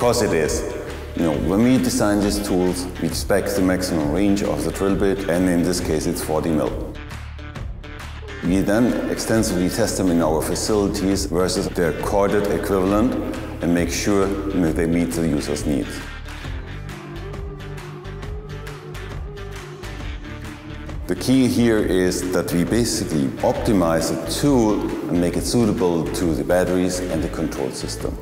Of course it is. You know, when we design these tools, we expect the maximum range of the drill bit, and in this case it's 40 mil. We then extensively test them in our facilities versus their corded equivalent and make sure that they meet the user's needs. The key here is that we basically optimize the tool and make it suitable to the batteries and the control system.